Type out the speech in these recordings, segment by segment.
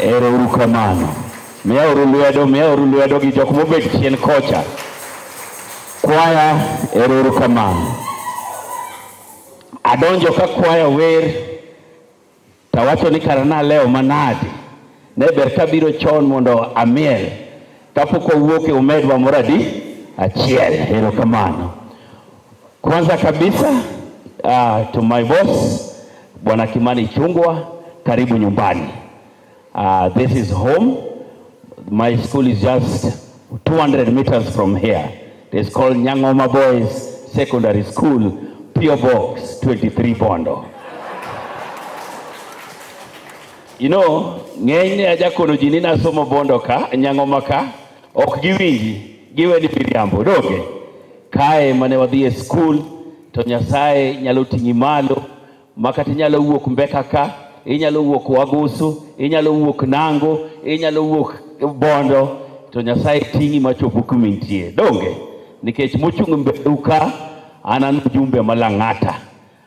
Ero uru kamano. Miya uru lwedo, miya uru lwedo gi jok mobet chien kocha. Kwaya, ero uru kamano. Adonjo ka kwaya wer To awacho ni kara nalewo manade, ne ber kabiro chon mondo amiel kapok wawuok e umedwa moro adi achiel. Erokamano. Kwanza kabisa uh, to my boss Bwana Kimani Chungwa, karibu nyumbani. Uh, this is home. My school is just 200 meters from here. It is called Nyangoma Boys Secondary School, PO Box 23 Bondo. You know, ng'enyne ajakono ji ni nasomo Bondo ka, Nyangoma ka, ok giwinji, giwe ni miriambo, doge. Kae mane wadhi e skul, to Nyasaye nyalo ting'i malo, ma kata inyalo wuok mbeka ka inyalo wuok wagusu inyalo wuok nango inyalo wuok bondo to nyasaye ting'i machopo kuma intie donge nikech mochung' mbeu ka an an mjumbe malang'ata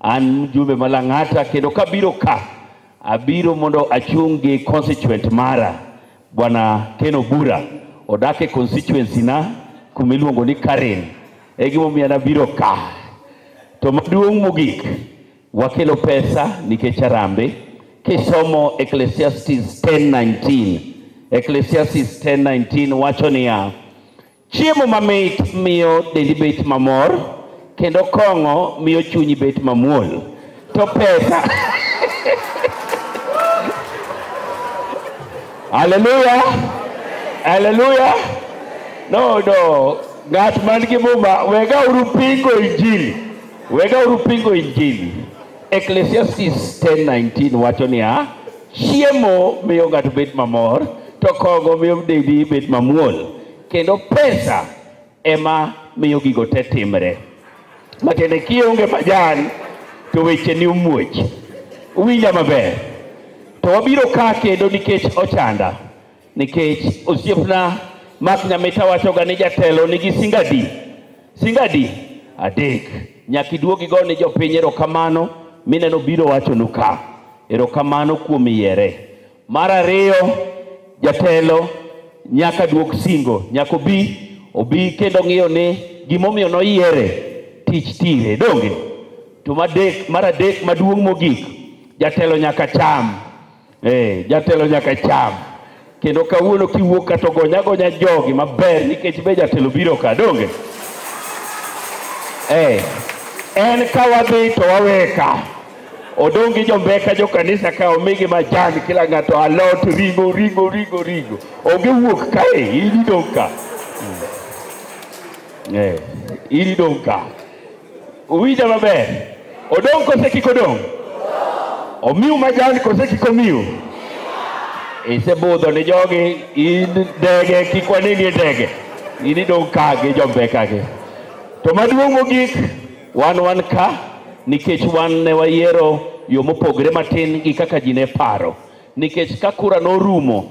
an mjumbe malang'ata kendo kabiro ka abiro mondo achung' gi constituent mara Bwana Ken Obura odak e constituency na kuma iluongo ni Karen. E gimomiyo nabiro ka. To maduong' mogik, wakelo pesa nikech Harambee. Kisomo Ecclesiastes 10:19, Ecclesiastes 10:19 wacho niya, Chiemo mamit miyo dendi bet mamor kendo kong'o miyo chunyi bet mamuol. To pesa Haleluya. Haleluya. No, no. Ng'at man gi muma, wega uru pingo injili. Wega uru pingo injili. Ecclesiastes 10:19 wacho niya, chiemo miyo ng'ato bet mamor, to kong'o miyo dendi bet mamuol, kendo pesa ema miyo gigo te timre. Matiende kionge majan to weche ni omuoch. Uwinja maber. To wabiro ka kendo nikech ochanda. nikech osiepna Mark Nyamita wachoga ni jatelo nigi singa adi? Singa adi? Adek. Nyaka iduog igo ni jopiny erokamano mineno biro wachonu ka. Erokamano kuom yiere. Mar ariyo, jatelo nyaka duog singo, nyaka obi obi kendo ng'iyo ni gimomiyo noyiere tich tire donge. To madek, mar adek maduong' mogik, jatelo nyaka cham Eh, jatelo nyaka cham. Kendo kawuono kiwuok ka to gonya gonya jogi maber nikech be jatelo biro ka donge. Eh, en ka wadhi to waweka. Odong' gi jombeka jo kanisa ka omigi majan kila ng'ato alot ringo ringo ringo ringo. Onge wuok kae in idong' ka. Eh, in idong' ka. Uwinja maber? Odong' kose kik odong'? Omiu majan kose kik omiu? Isebudho ni jogi in ndege kik waneni e ndege. In idong' ka gi jombeka gi. To maduong' mogik wan wan ka nikech wan ne wayiero yo mopogre matin gi kaka ji ne paro. Nikech ka kura norumo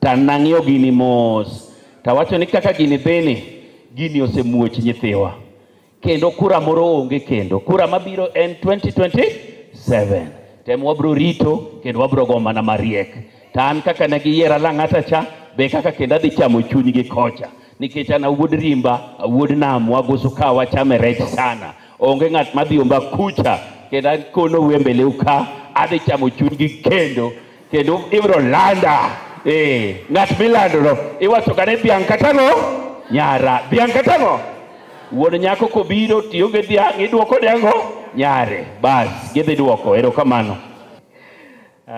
to nang'iyo gini mos. Tawacho ni kaka gini dhini, gini osemuoch nyithiwa. kendo kura moro onge kendo kura mabiro en 2027 tem wabro rito kendo wabro go mana mariek to an kaka ne giyiera lang'ata cha be kaka kendo adhi chamo chunygi kocha nikech an awuod rimba awuod nam wagusu ka wachame rech sana onge ng'at madhi omba kucha kendo akono wembeleu ka adhi chamo chunygi kendo kendo ibiro landa eh, ng'at milandono iwacho kane dhiang' katang'o nyara dhiang' katang'o wuon nyako kobiro tiyo gi dhiang' idwoko dhiang'o nyare bas gidhi dwoko erokamano